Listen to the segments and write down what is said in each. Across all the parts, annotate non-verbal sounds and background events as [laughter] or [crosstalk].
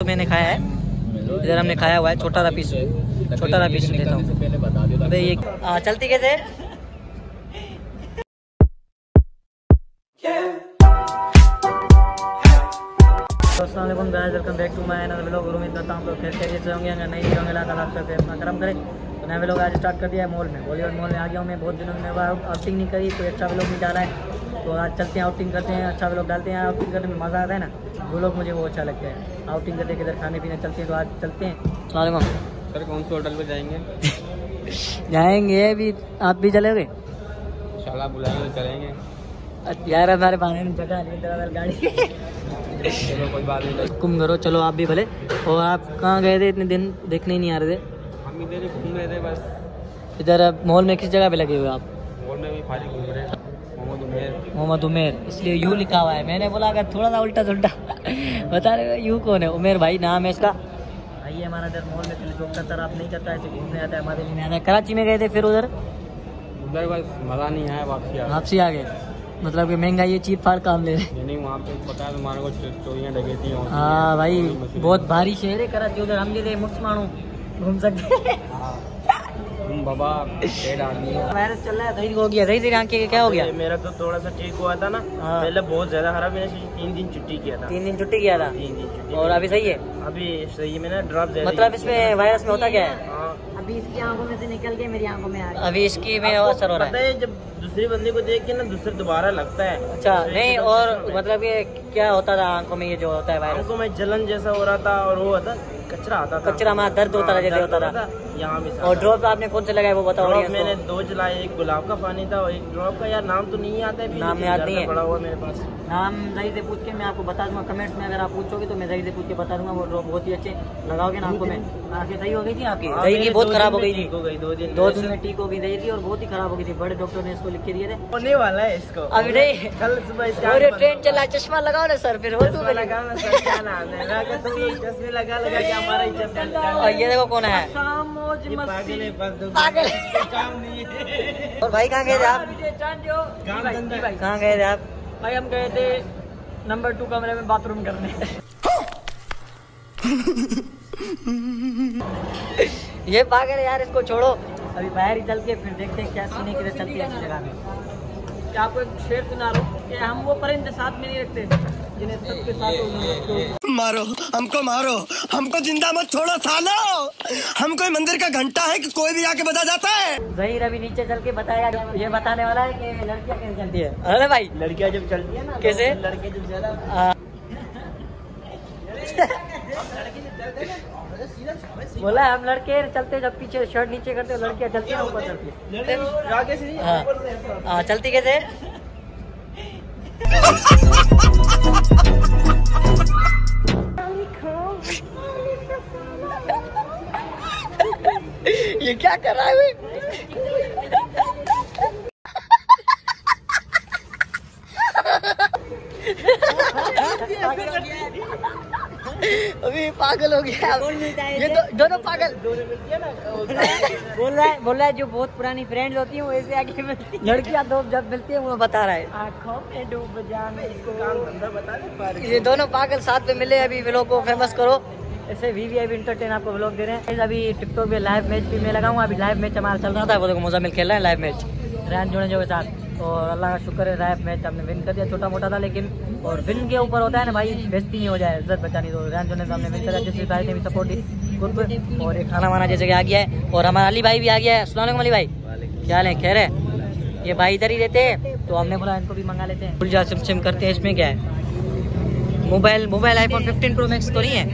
तो मैंने खाया है। इधर हमने खाया हुआ है, छोटा सा पीस छोटा सा पीस देता हूँ। अबे ये चलती कैसे? Welcome back to my another vlog इतना करता हूँ लोग खैरियत से होंगे, अगर नहीं होंगे अल्लाह आप सबके अपना करम करे। नया व्लॉग आज स्टार्ट कर दिया है मॉल में। बॉलीवुड मॉल में आ गया हूँ मैं बहुत दिनों में आउटिंग नहीं करी कोई अच्छा व्लॉग नहीं डाला है। तो आज चलते हैं आउटिंग करते हैं अच्छा व्लॉग डालते हैं आउटिंग करने में मज़ा आता है ना। वो लोग मुझे वो अच्छा लगता है। आउटिंग करते किधर खाने पीने चलते हैं तो आज चलते हैं। सर कौन से होटल पे जाएँगे? [laughs] जाएँगे अभी आप भी चलोगे? शाला बुलाएँगे चलेंगे। यार हमारे पानी में जगह नहीं गाड़ी। चलो कोई बात नहीं। हुक्म करो चलो आप भी भले। और आप कहाँ गए थे इतने दिन? देखने ही नहीं आ रहे थे। घूम रहे थे बस। इधर मॉल में किस जगह पे लगे हुए आप? मॉल में भी खाली घूम रहे मोहम्मद उमेर। मोहम्मद उमेर इसलिए यू लिखा हुआ है। मैंने बोला अगर थोड़ा सा उल्टा सुल्टा [laughs] बता रहे यू कौन है? उमेर भाई नाम है इसका। भाई हमारा इधर मॉल में फिर जो करता आप नहीं करता ऐसे घूमने आता है हमारे लिए। आता है कराची में गए थे फिर उधर? उधर बस मज़ा नहीं आया वापसी आ वापसी आ गए। मतलब कि महँगाई है चीप फाड़ काम ले रहे नहीं वहाँ पे पता है तुम्हारे को चोरियाँ डकैती हैं। भाई बहुत भारी शहर है कराची उधर हम जैसे मुफ़्त मानो घूम सकते हैं। हाँ। तुम बाबा आदमी वायरस चल रहा है सही हो गया सही सही आँखें क्या हो गया? मेरा तो थोड़ा सा ठीक हुआ था ना। हाँ। पहले बहुत ज़्यादा खराब मैंने तीन दिन छुट्टी किया था। तीन दिन छुट्टी किया था? तीन दिन छुट्टी और अभी सही है? अभी सही में ना ड्रॉप मतलब इसमें वायरस में होता क्या है? हाँ। अभी इसकी आँखों में से निकल के मेरी आँखों में आ गया अभी इसकी में असर हो रहा पता है है जब दूसरे बंदे को देख के ना दूसरे दोबारा लगता है। अच्छा नहीं और मतलब ये क्या होता था आँखों में ये जो होता है वायरस आँखों में जलन जैसा हो रहा था और वो होता कचरा आता था। कचरा में दर्द होता था, हाँ, जैसे होता था। यहाँ भी और ड्रॉप आपने कौन से लगाया वो बताओ मैंने दो जलाए एक गुलाब का पानी था और एक ड्रॉप का। यार नाम तो नहीं आता है नाम याद नहीं है। पड़ा हुआ मेरे पास। नाम सही से पूछ के मैं आपको बता दूँगा कमेंट्स में अगर आप पूछोगे तो मैं सही से पूछ के बता दूँगा वो ड्रॉप बहुत ही अच्छे लगाओगे ना आँखों मैं। आँखें सही हो गई थी आपकी? हाँ, सही मेरे बहुत खराब हो गई थी। हो गई दो दिन दो में। दिन में ठीक हो गई थी और बहुत ही खराब हो गई थी। बड़े डॉक्टर ने इसको लिख के दिए थे होने वाला है इसको। अभी नहीं। कल सुबह ट्रेन चला चश्मा लगाओ ना सर फिर हो तू चश्मा लगा ना सर क्या नाम है? हूँ चश्मे लगा लगा और ये देखो कौन है। और भाई कहाँ गए थे आप? कहाँ गए थे आप? भाई हम गए थे नंबर टू कमरे में बाथरूम करने। ये पागल है यार इसको छोड़ो। अभी बाहर ही चल के फिर देखते हैं क्या सीने किधर चलती है ऐसी जगह में। क्या आपको एक शेर सुना रहा हूँ? कि हम वो परिंदे साथ में नहीं रखते जिन्हें सबके साथ मारो हमको मारो हमको ज़िंदा मत छोड़ो सालो हम कोई मंदिर का घंटा है कि कोई भी आके बजा जाता है जहीर अभी नीचे चल के बताएगा ये बताने वाला है कि लड़कियाँ कैसे चलती है अरे भाई लड़कियाँ जब चलती है ना कैसे? तो लड़के जब ज़्यादा बोला हम लड़के चलते जब पीछे शर्ट नीचे करते हैं लड़कियाँ चलती है ऊपर चलती है लड़के आगे से नहीं हाँ। ऊपर से ऐसा हाँ चलती कैसे ये क्या कर रहा है वे? अभी पागल हो गया। ये दो, दोनों पागल। बोल रहा है। बोल रहा है जो बहुत पुरानी फ्रेंड होती हैं वो ऐसे आगे मिलती लड़कियाँ दो जब मिलती है वो बता रहा है। आँखों में डूब जाने। इसको काम धंधा बता दे पर ये दोनों पागल साथ में मिले अभी व्लॉग को फ़ेमस करो। ऐसे वी वी आई इंटरटेन आपको व्लॉग दे रहे हैं। अभी टिकटॉक पे लाइव मैच भी मैं लगाऊँगा अभी लाइव मैच हमारा चल रहा था वो देखो मुजामिल खेल रहा है लाइव मैच रैन जुड़े जो के साथ। और अल्लाह का शुक्र है लाइव मैच हमने विन कर दिया। छोटा मोटा था, लेकिन और विन के ऊपर होता है ना भाई बेस्ती नहीं हो जाए, इज़्ज़त बचानी तो रैन जुड़े हमने विन कर। जिससे भाई ने भी सपोर्ट दी ग्रुप और ये खाना वाना जैसे आ गया है, और हमारा अली भाई भी आ गया है। सुना अली भाई। क्या है? खैर है। ये भाई इधर ही रहते हैं तो हमने बोला इनको भी मंगा लेते हैं। फुलजा सिम सिम करते हैं, इसमें क्या है? Mobile mobile iPhone 15 pro max तो नहीं है?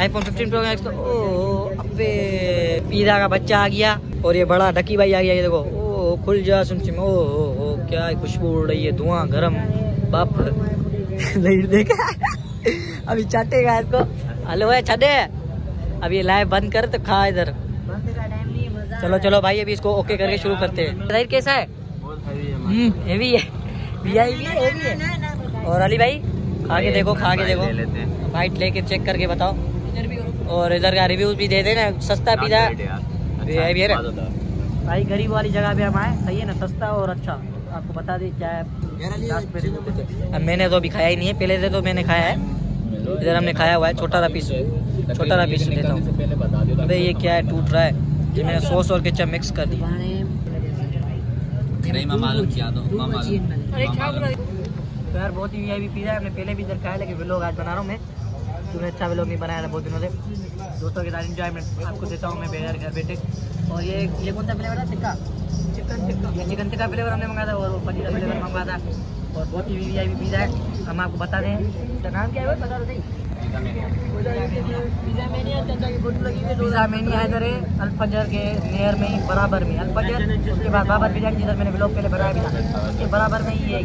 आईफोन 15 प्रो मैक्स तो ओ अबे पीदा का बच्चा आ गया। और ये बड़ा डकी भाई आ गया, ये देखो। ओ खुल जा सिम सिम ओ ओ ओ क्या खुशबू उड़ रही है धुआँ गरम बाप नहीं देखा? अभी चाटेगा इसको। हेलो है छदे अभी लाइव बंद कर तो खा इधर। चलो चलो भाई अभी इसको ओके करके शुरू करते हैं। कैसा है? हम्म हेवी है। वीआईपी है हेवी है। और अली भाई खा के देखो खा के देखो। हैं बाइट लेके चेक करके बताओ। और इधर का रिव्यूज़ भी दे देना सस्ता पिज्जा भी है भाई गरीब वाली जगह पे हम आए सही है ना? सस्ता और अच्छा। आपको बता दी क्या पे। अब मैंने तो अभी खाया ही नहीं है। पहले से तो मैंने खाया है। इधर हमने खाया हुआ है। छोटा सा पीस छोटा सा पीस लेता हूँ। पहले बता दो अबे ये क्या है? टूट रहा है। ये मैंने सॉस और केचप मिक्स कर दी नहीं मैं मालूम किया दो मैं मालूम तो यार बहुत ही वीआईपी पिज़्ज़ा है। हमने पहले भी इधर खाया लेकिन व्लॉग आज बना रहा हूँ मैं। तूने अच्छा व्लॉग नहीं बनाया था बहुत दिनों से। दोस्तों के साथ इंजॉयमेंट आपको देता हूँ मैं बेहतर घर बैठे। और ये ये कौन सा फ्लेवर है? Tikka chicken tikka chicken tikka flavour हमने मंगाया था और वो पनीर का फ्लेवर मंगवाया था। और बहुत ही वीआईपी पिज़्ज़ा है, हम आपको बता दें। नाम क्या है वो बता दो पिज़्ज़ा मैनिया इधर है अल्फजर के नियर में ही, बराबर में। अल्फजर, उसके बाद बाबर बिरयानी जिधर मैंने ब्लॉग पहले बनाया भी था। उसके बराबर में ही है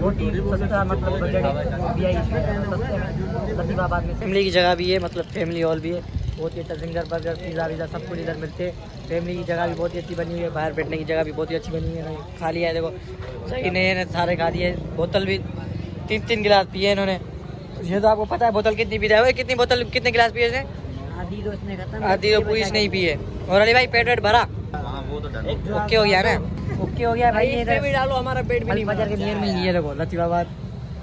बहुत सस्ता मतलब बजट वी आई सस्ते में। लतीफाबाद में फैमिली की जगह भी है मतलब फैमिली हॉल भी है। बहुत ही अच्छा सिंगर बर्गर पिज़्ज़ा वीज़ा सब कुछ इधर मिलते हैं। फैमिली की जगह भी बहुत ही अच्छी बनी हुई है बाहर बैठने की जगह भी बहुत ही अच्छी बनी हुई है। खा लिया है देखो। सही। नहीं है सारे खा दिए। बोतल भी तीन तीन गिलास पिए इन्होंने। ये तो आपको पता है बोतल कितनी पी रहा है कितनी बोतल कितने गिलास पिए थे आधी तो इसने खत्म। आधी तो पूरी नहीं पी है। और अली भाई पेट वेट भरा? हाँ वो तो ओके हो गया ना? ओके हो गया भाई इसमें भी डालो हमारा पेट भी नहीं के नियर में ही है देखो लतीफाबाद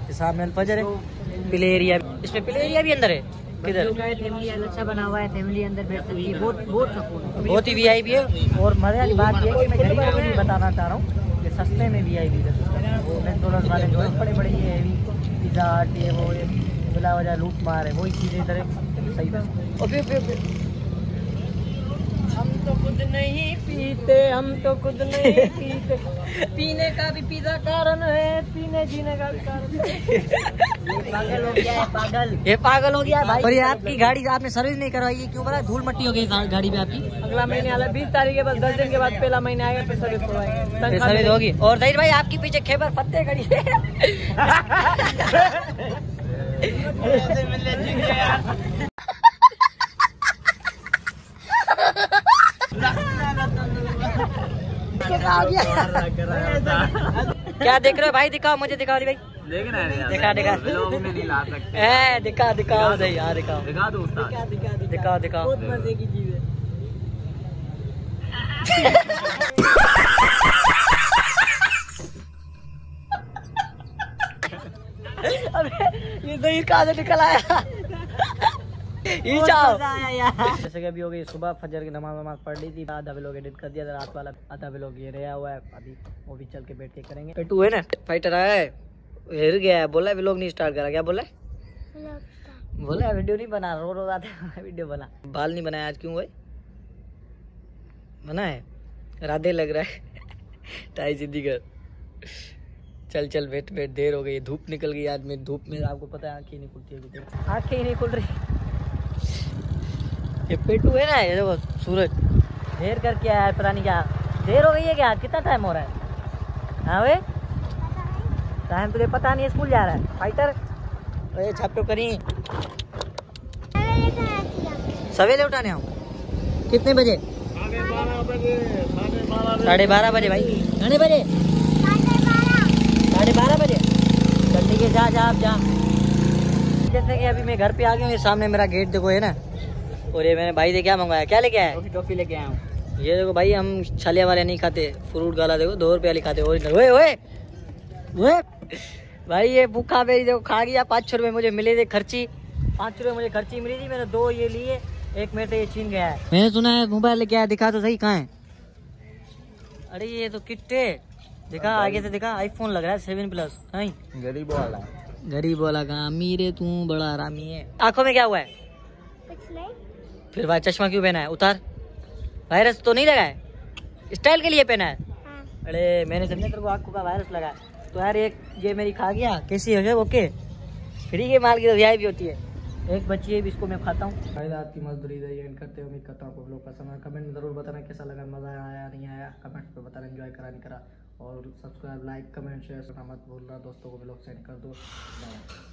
के सामने अल्फजर है। प्ले एरिया इसमें प्ले एरिया भी अंदर है? किधर? फैमिली अच्छा बना हुआ है फैमिली अंदर बैठ सकती है बहुत बहुत सुकून है। बहुत ही वीआईपी है और मज़े वाली बात ये है कि मैं गरीबों को भी बताना चाह रहा हूँ कि सस्ते में वीआईपी आई पी वाले जो बड़े बड़े ये हैवी पिज़्ज़ा ये वो ये बिला वजह लूट मार है वही चीज़ें इधर सही बस तो खुद नहीं पीते हम तो खुद नहीं [laughs] पीते। पीने का भी पिज़्ज़ा कारण है पीने जीने का भी कारण है। पागल हो गया है पागल ये पागल हो गया है भाई। और ये आपकी गाड़ी आपने सर्विस नहीं करवाई ये क्यों करा धूल मट्टी हो गई गाड़ी पे आपकी। अगला महीने आला बीस तारीख के बाद दस दिन के बाद पहला महीना आएगा फिर सर्विस करवाएँगे। सर्विस होगी। और दही भाई आपके पीछे खेबर पत्ते खड़ी है। [laughs] [laughs] क्या देख रहे हो भाई? दिखाओ मुझे दिखाओ भाई। देखना है दिखा दिखा। ब्लॉग में नहीं ला सकते। ए दिखा दिखाओ सही हाँ दिखाओ दिखा। दो उस्ताद। दिखाओ दिखाओ बहुत मज़े की चीज़ है। [laughs] अबे ये दही कहाँ से निकल आया? जैसे कि अभी हो गई सुबह फजर की नमाज़ वमाज पढ़ ली थी आधा लोग एडिट कर दिया था रात वाला आधा लोग ये रहा हुआ है अभी वो भी चल के बैठ के करेंगे। पेटू है ना? फाइटर आया है? हिर गया है बोला लोग नहीं स्टार्ट करा क्या बोला बोला वीडियो नहीं बना रो रो आते वीडियो [laughs] बना। बाल नहीं बनाया आज क्यों भाई बना है? राधे लग रहा है। [laughs] टाई सीधी कर। चल चल बैठ बैठ देर हो गई धूप निकल गई आज में धूप में आपको पता है आँखें नहीं खुलती है आँखें ही नहीं खुल रही। ये पेटू है ना, ये देखो, सूरज। देर करके आया है, पता नहीं क्या। देर हो गई है क्या? कितना टाइम हो रहा है? हाँ वे? टाइम तुझे पता नहीं स्कूल जा रहा है। फाइटर अरे, छापो करी। सवेरे उठाने आओ। कितने बजे? साढ़े बारह बजे, भाई। कितने बजे? साढ़े बारह बजे? चल ठीक है जा जा, आप जा। जैसे कि अभी मैं घर पे आ गया हूँ, ये सामने मेरा गेट देखो, है ना? और ये मैंने भाई से क्या मंगवाया क्या लेके आया टॉफी लेके आया हूँ। ये देखो भाई हम छलिया वाले नहीं खाते फ्रूट गाला देखो दो रुपया लिखाते ओरिजिनल ओए ओए ओए भाई ये भूखा मेरी देखो खा गया पाँच सौ रुपये मुझे मिले थे खर्ची पाँच सौ रुपये मुझे खर्ची मिली थी मैंने दो ये लिए एक मेरे से ये छीन गया है। मैंने सुना है मोबाइल लेके आया दिखा तो सही कहाँ है। अरे ये तो किट्टे दिखा आगे से दिखा आईफोन लग रहा है सेवन प्लस नहीं? गरीब वाला। गरीब वाला कहा अमीर है तू बड़ा आरामी है। आँखों में क्या हुआ है? फिर भाई चश्मा क्यों पहना है? उतार। वायरस तो नहीं लगा है स्टाइल के लिए पहना है? अरे मैंने समझा तेरे को आँखों का वायरस लगा। है तो यार एक ये मेरी खा गया। कैसी हो है ओके फ्री के माल की तो रिहाई भी होती है। एक बच्ची है भी इसको मैं खाता हूँ। भाई रात की मजदूरी इधर एंड करते हुए उम्मीद करता हूँ आपको लोग पसंद आया कमेंट में ज़रूर बताना कैसा लगा। मज़ा आया नहीं आया? कमेंट्स पे बताना एंजॉय करा नहीं करा। और सब्सक्राइब लाइक कमेंट शेयर करना मत भूलना। दोस्तों को भी लोग सेंड कर दो.